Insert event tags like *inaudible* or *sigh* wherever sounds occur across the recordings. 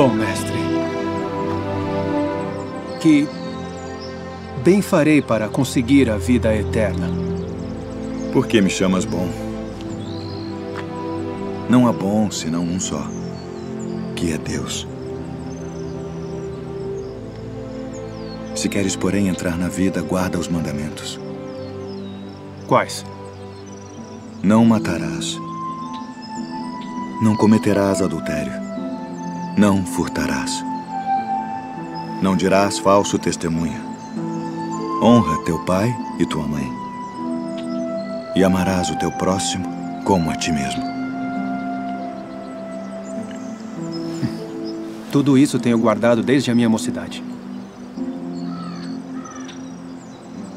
Bom, mestre. Que bem farei para conseguir a vida eterna? Por que me chamas bom? Não há bom senão um só, que é Deus. Se queres, porém, entrar na vida, guarda os mandamentos. Quais? Não matarás. Não cometerás adultério. Não furtarás. Não dirás falso testemunha. Honra teu pai e tua mãe. E amarás o teu próximo como a ti mesmo. *laughs* Tudo isso tenho guardado desde a minha mocidade.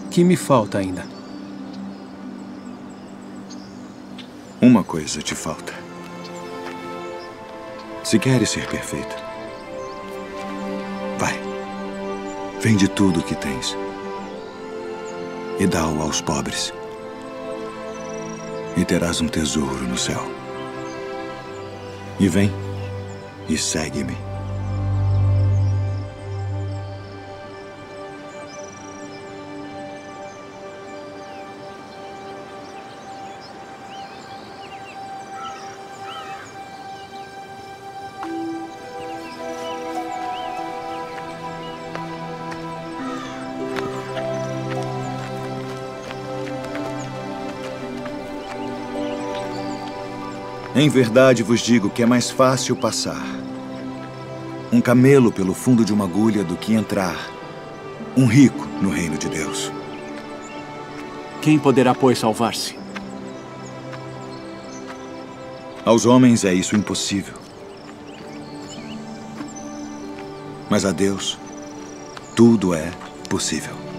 Que me falta ainda? Uma coisa te falta. Se queres ser perfeito, vai. Vende tudo o que tens e dá-o aos pobres. E terás um tesouro no céu. E vem e segue-me. Em verdade vos digo que é mais fácil passar um camelo pelo fundo de uma agulha do que entrar um rico no reino de Deus. Quem poderá, pois, salvar-se? Aos homens é isso impossível. Mas a Deus tudo é possível.